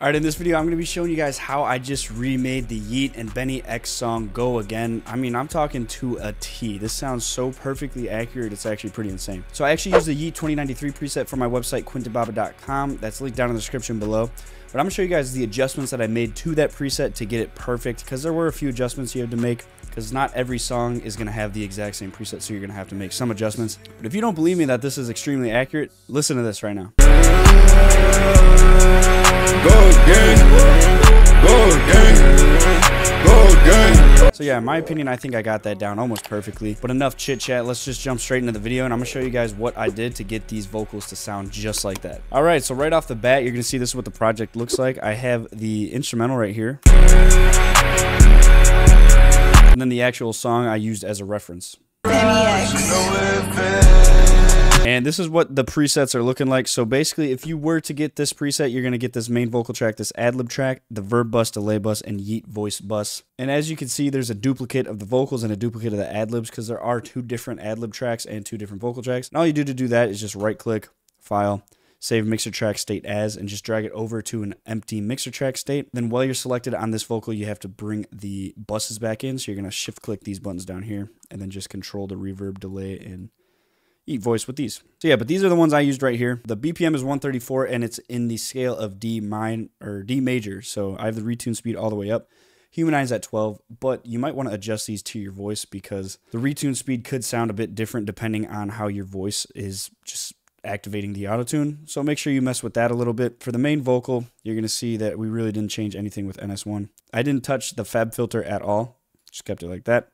Alright, in this video, I'm going to be showing you guys how I just remade the Yeat and BNYX song Go Again. I mean, I'm talking to a T. This sounds so perfectly accurate, it's actually pretty insane. So I actually used the Yeat 2093 preset for my website, quintonbobbitt.com. That's linked down in the description below. But I'm going to show you guys the adjustments that I made to that preset to get it perfect, because there were a few adjustments you had to make, because not every song is going to have the exact same preset, so you're going to have to make some adjustments. But if you don't believe me that this is extremely accurate, listen to this right now. Go again. Go again. Go again. So yeah, in my opinion, I think I got that down almost perfectly. But enough chit chat. Let's just jump straight into the video and I'm gonna show you guys what I did to get these vocals to sound just like that. All right, so right off the bat, you're gonna see this is what the project looks like. I have the instrumental right here. And then the actual song I used as a reference. And this is what the presets are looking like. So basically, if you were to get this preset, you're going to get this main vocal track, this ad-lib track, the verb bus, delay bus, and yeat voice bus. And as you can see, there's a duplicate of the vocals and a duplicate of the ad-libs because there are two different ad-lib tracks and two different vocal tracks. And all you do to do that is just right-click, File, save mixer track state as, and just drag it over to an empty mixer track state. Then while you're selected on this vocal, you have to bring the buses back in. So you're going to shift-click these buttons down here and then just control the reverb, delay, and Voice with these. So yeah, but these are the ones I used right here. The BPM is 134 and it's in the scale of D minor or D major. So I have the retune speed all the way up. Humanize at 12, but you might want to adjust these to your voice because the retune speed could sound a bit different depending on how your voice is just activating the autotune. So make sure you mess with that a little bit. For the main vocal, you're going to see that we really didn't change anything with NS1. I didn't touch the FabFilter at all. Just kept it like that.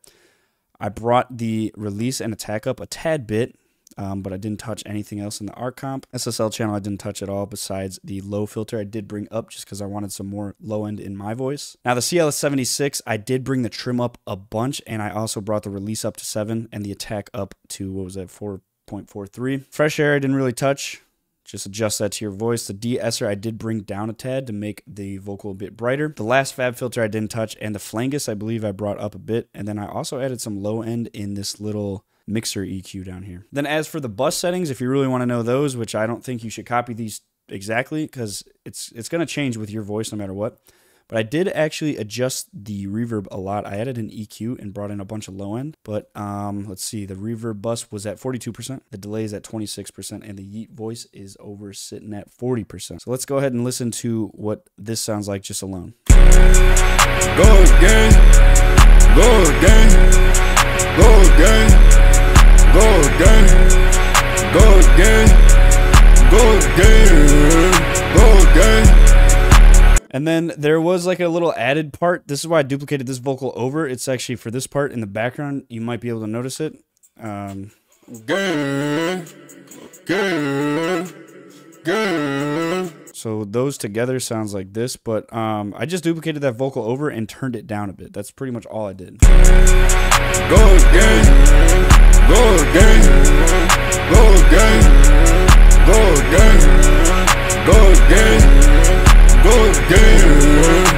I brought the release and attack up a tad bit um, but I didn't touch anything else in the RComp. SSL channel I didn't touch at all besides the low filter I did bring up just because I wanted some more low end in my voice. Now the CLA-76, I did bring the trim up a bunch and I also brought the release up to 7 and the attack up to what was that 4.43. Fresh air I didn't really touch. Just adjust that to your voice. The de-esser I did bring down a tad to make the vocal a bit brighter. The last FabFilter I didn't touch, and the flangus I believe I brought up a bit. And then I also added some low end in this little mixer EQ down here. Then as for the bus settings, if you really want to know those, which I don't think you should copy these exactly because it's it's going to change with your voice no matter what. But I did actually adjust the reverb a lot. I added an EQ and brought in a bunch of low end. But um, let's see, the reverb bus was at 42%, the delay is at 26%, and the Yeat voice is over sitting at 40%. So let's go ahead and listen to what this sounds like just alone. Go again. Go again. Go again. Again, go again, go again, go again. And then there was like a little added part. This is why I duplicated this vocal over. It's actually for this part in the background. You might be able to notice it. Um, again, again, again. So those together sounds like this, but um, I just duplicated that vocal over and turned it down a bit. That's pretty much all I did. Go again. Go go go go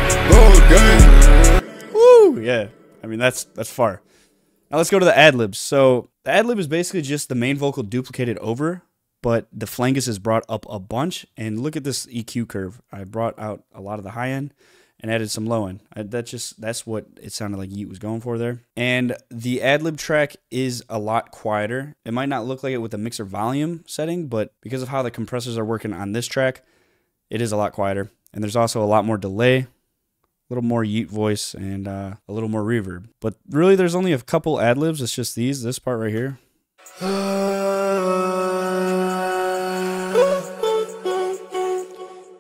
go go. Woo! Yeah, I mean that's that's far. Now let's go to the ad libs. So the ad lib is basically just the main vocal duplicated over, but the flangus is brought up a bunch. And look at this EQ curve. I brought out a lot of the high end and added some low end. That just that's what it sounded like Yeat was going for there. And the ad lib track is a lot quieter. It might not look like it with the mixer volume setting, but because of how the compressors are working on this track, it is a lot quieter. And there's also a lot more delay, a little more Yeat voice, and uh, a little more reverb. But really, there's only a couple ad libs. It's just these, this part right here.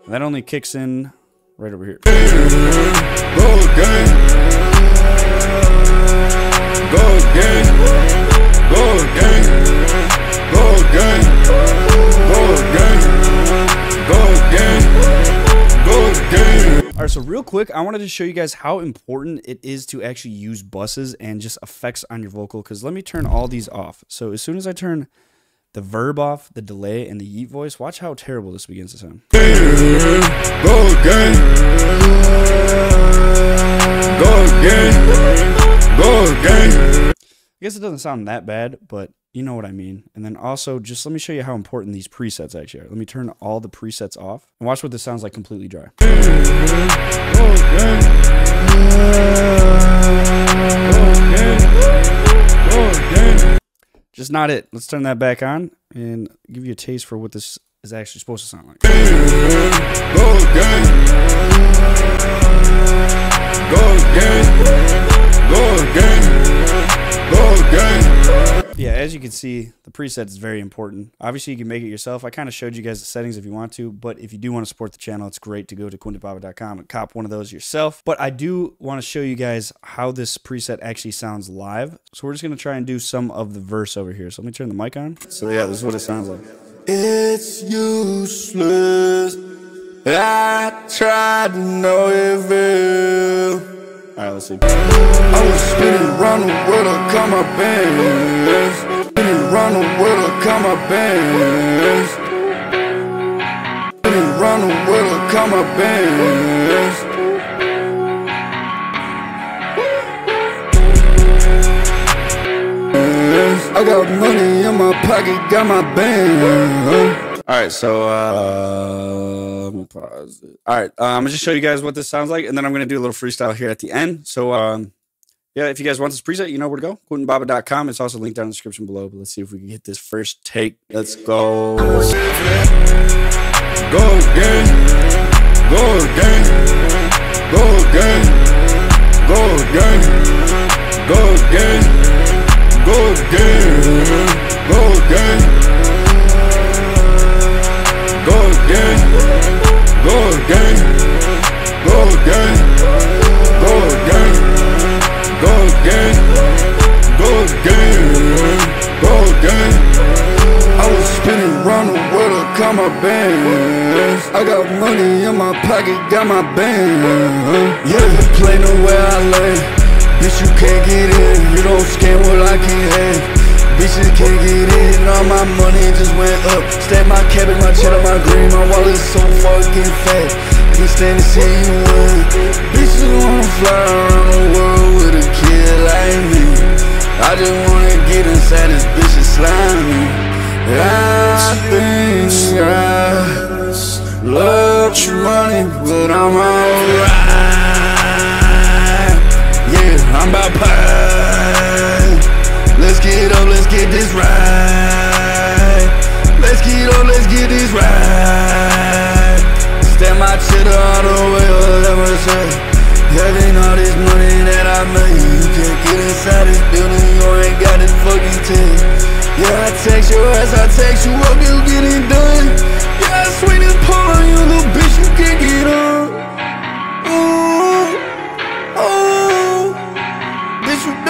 that only kicks in right over here. Go. Go. Go. Go. Go. Go. All right, so real quick, I wanted to show you guys how important it is to actually use buses and just effects on your vocal. Because let me turn all these off. So as soon as I turn the verb off, the delay, and the Yeat voice. Watch how terrible this begins to sound. Go again. Go again. Go again. I guess it doesn't sound that bad, but you know what I mean. And then also, just let me show you how important these presets actually are. Let me turn all the presets off and watch what this sounds like completely dry. Just not it. Let's turn that back on and give you a taste for what this is actually supposed to sound like. Go again. Go again. Go again. Go again. Yeah, as you can see, the preset is very important. Obviously, you can make it yourself. I kind of showed you guys the settings if you want to, but if you do want to support the channel, it's great to go to quintonbobbitt.com and cop one of those yourself. But I do want to show you guys how this preset actually sounds live. So we're just going to try and do some of the verse over here. So let me turn the mic on. So yeah, this is what it sounds like. It's useless. I tried to know it. All right, let's see. I was spinning around the world to call my bands. Spinning around the world call my bands. Spinning around the world call my bands. I got money in my pocket, got my band. All right, so uh, me pause it. All right, uh, I'm gonna just show you guys what this sounds like, and then I'm gonna do a little freestyle here at the end. So, um, yeah, if you guys want this preset, you know where to go. QuintonBobbitt.com. It's also linked down in the description below. But let's see if we can get this first take. Let's go. Go again, go again, I got money in my pocket, got my band. Yeah, play know where I lay. Bitch, you can't get in. You don't scam what I can have. Bitches can't get in. All my money just went up. Stack my cabbage, my cheddar, my green. My wallet's so fucking fat. Can't stand to see you win. Bitches wanna fly around the world with a kid like me. I just wanna get inside this bitch and slime me. I think I love money, but I'm alright. Yeah, I'm about pie. Let's get up, let's get this right. Let's get up, let's get this right. Stand my cheddar all the way, whatever say. Having all this money that I made, you can't get inside this building, you ain't got this fucking tag. Yeah, I text your ass, I text you up, you get it done. し。